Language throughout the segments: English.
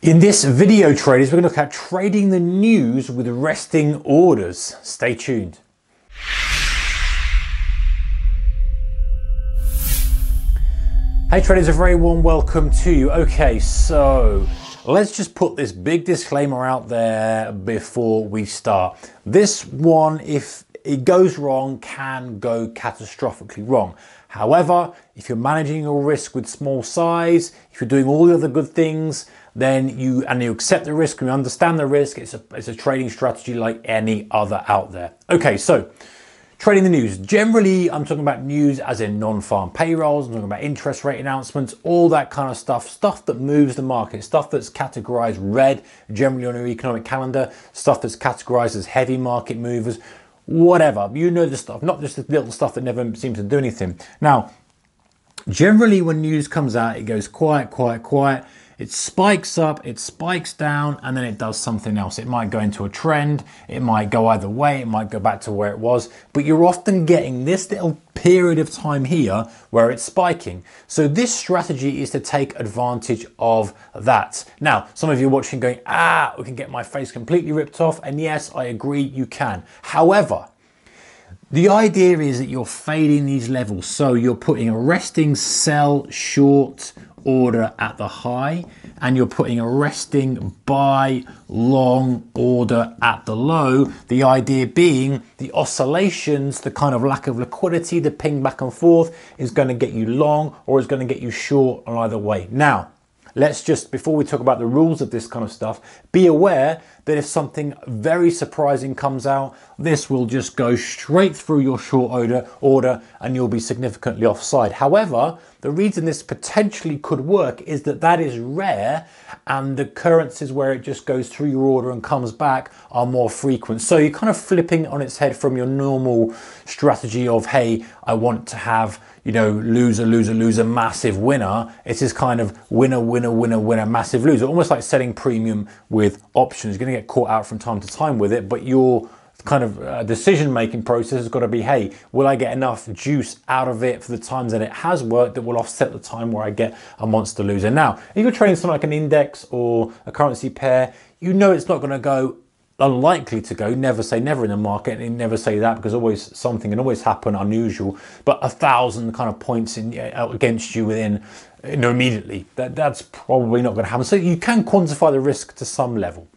In this video, traders, we're going to look at trading the news with resting orders. Stay tuned. Hey traders, a very warm welcome to you. Okay, so let's just put this big disclaimer out there before we start. This one, if it goes wrong, can go catastrophically wrong. However, if you're managing your risk with small size, if you're doing all the other good things, then you and you accept the risk and you understand the risk, it's a, it's a trading strategy like any other out there. Okay, so Trading the news. Generally, I'm talking about news as in non-farm payrolls, I'm talking about interest rate announcements, all that kind of stuff, stuff that moves the market, stuff that's categorized red generally on your economic calendar, stuff that's categorized as heavy market movers, whatever. You know the stuff, not just the little stuff that never seems to do anything. Now, generally when news comes out, it goes quiet, quiet, quiet it spikes up, it spikes down, and then it does something else. It might go into a trend, it might go either way, it might go back to where it was, but you're often getting this little period of time here where it's spiking. So this strategy is to take advantage of that. Now, some of you watching going, ah, we can get my face completely ripped off. And yes, I agree, you can. However, the idea is that you're fading these levels. So you're putting a resting sell short order at the high and you're putting a resting buy long order at the low. The idea being the oscillations, the kind of lack of liquidity, the ping back and forth is going to get you long or is going to get you short on either way. Now, let's just, before we talk about the rules of this kind of stuff, be aware that if something very surprising comes out, this will just go straight through your short order, order and you'll be significantly offside. However, the reason this potentially could work is that that is rare and the occurrences where it just goes through your order and comes back are more frequent. So you're kind of flipping on its head from your normal strategy of, hey, I want to have, you know, loser, loser, loser, massive winner. It's this kind of winner, winner, winner, winner, massive loser, almost like selling premium with options. You're going to get caught out from time to time with it, but you're kind of uh, decision making process has got to be hey will i get enough juice out of it for the times that it has worked that will offset the time where i get a monster loser? Now if you're trading something like an index or a currency pair you know it's not going to go unlikely to go. Never say never in the market and never say that because always something can always happen unusual but a thousand kind of points in uh, against you within you know immediately that that's probably not going to happen. So you can quantify the risk to some level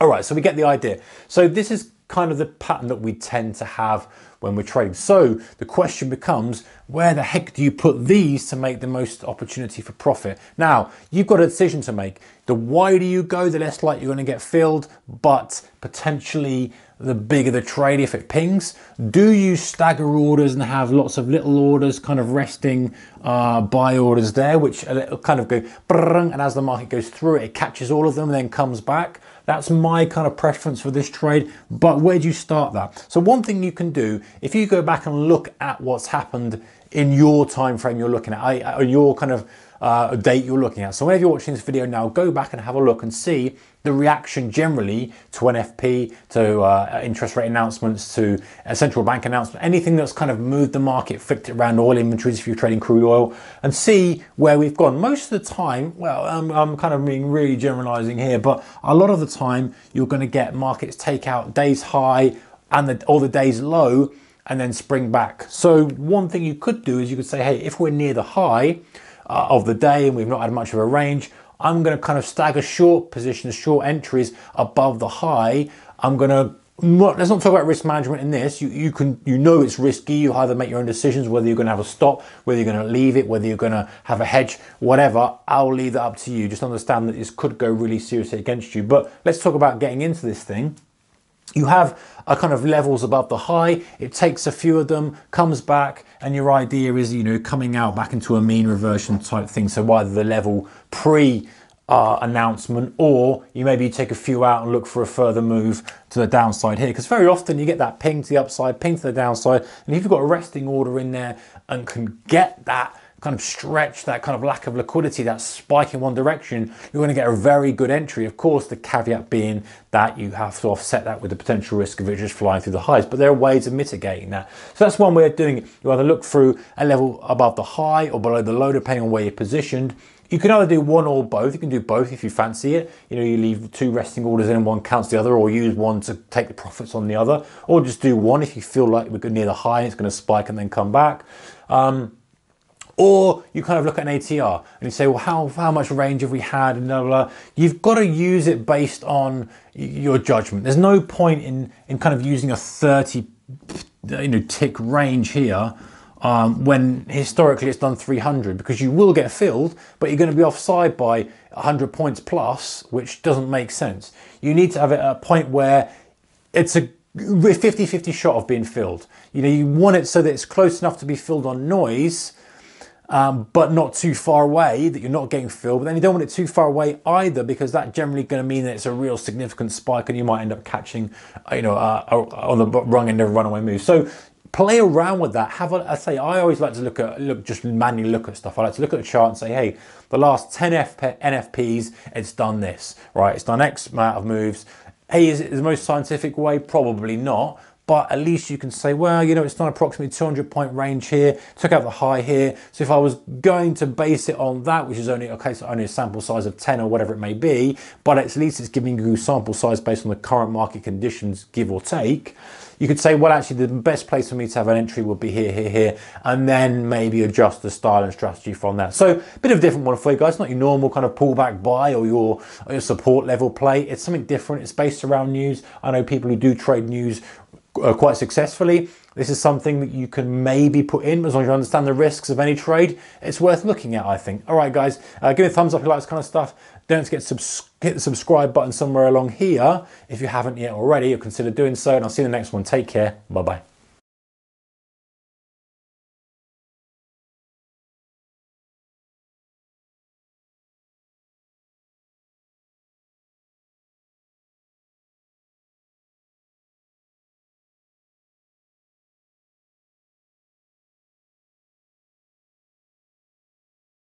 all right so we get the idea so this is kind of the pattern that we tend to have when we're trading. So the question becomes, where the heck do you put these to make the most opportunity for profit? Now, you've got a decision to make. The wider you go, the less likely you're going to get filled, but potentially the bigger the trade if it pings. Do you stagger orders and have lots of little orders kind of resting uh, buy orders there, which kind of go and as the market goes through it, it catches all of them and then comes back? That's my kind of preference for this trade, but where do you start that? So one thing you can do, if you go back and look at what's happened in your time frame you're looking at, or your kind of uh, date you're looking at. So whenever you're watching this video now, go back and have a look and see the reaction generally to NFP, to uh, interest rate announcements, to a central bank announcement, anything that's kind of moved the market, flicked it around oil inventories if you're trading crude oil, and see where we've gone. Most of the time, well, I'm, I'm kind of being really generalizing here, but a lot of the time you're going to get markets take out days high and the, the days low and then spring back. So one thing you could do is you could say, hey, if we're near the high, uh, of the day and we've not had much of a range, I'm going to kind of stagger short positions, short entries above the high. I'm going to let's not talk about risk management in this. You, you can you know it's risky. You either make your own decisions whether you're going to have a stop, whether you're going to leave it, whether you're going to have a hedge, whatever. I'll leave that up to you. Just understand that this could go really seriously against you. But let's talk about getting into this thing. You have a kind of levels above the high. It takes a few of them, comes back, and your idea is, you know, coming out back into a mean reversion type thing. So either the level pre uh, announcement, or you maybe take a few out and look for a further move to the downside here. Because very often you get that ping to the upside, ping to the downside, and if you've got a resting order in there and can get that kind of stretch, that kind of lack of liquidity, that spike in one direction, you're going to get a very good entry. Of course, the caveat being that you have to offset that with the potential risk of it just flying through the highs. But there are ways of mitigating that. So that's one way of doing it. You either look through a level above the high or below the low, depending on where you're positioned. You can either do one or both. You can do both if you fancy it. You know, you leave two resting orders in and one counts the other, or use one to take the profits on the other, or just do one if you feel like we're near the high and it's going to spike and then come back. Um, or you kind of look at an ATR and you say, well, how, how much range have we had? And blah, blah, blah. You've got to use it based on your judgment. There's no point in, in kind of using a 30 you know, tick range here um, when historically it's done 300 because you will get filled, but you're going to be offside by 100 points plus, which doesn't make sense. You need to have it at a point where it's a 50-50 shot of being filled. You know, you want it so that it's close enough to be filled on noise, um, but not too far away that you're not getting filled. But then you don't want it too far away either because that generally going to mean that it's a real significant spike and you might end up catching, you know, uh, on the wrong end of a runaway move. So play around with that. Have a, I say I always like to look at look just manually look at stuff. I like to look at the chart and say, hey, the last 10 FP, NFPs, it's done this, right? It's done X amount of moves. Hey, is it the most scientific way? Probably not but at least you can say, well, you know, it's not approximately 200 point range here, took out the high here. So if I was going to base it on that, which is only, okay, so only a sample size of 10 or whatever it may be, but at least it's giving you sample size based on the current market conditions, give or take. You could say, well, actually, the best place for me to have an entry would be here, here, here, and then maybe adjust the style and strategy from that. So, a bit of a different one for you guys. Not your normal kind of pullback buy or your, or your support level play. It's something different. It's based around news. I know people who do trade news quite successfully. This is something that you can maybe put in as long as you understand the risks of any trade. It's worth looking at, I think. All right, guys, uh, give me a thumbs up if you like this kind of stuff. Don't forget to subs hit the subscribe button somewhere along here if you haven't yet already, or consider doing so. And I'll see you in the next one. Take care. Bye bye.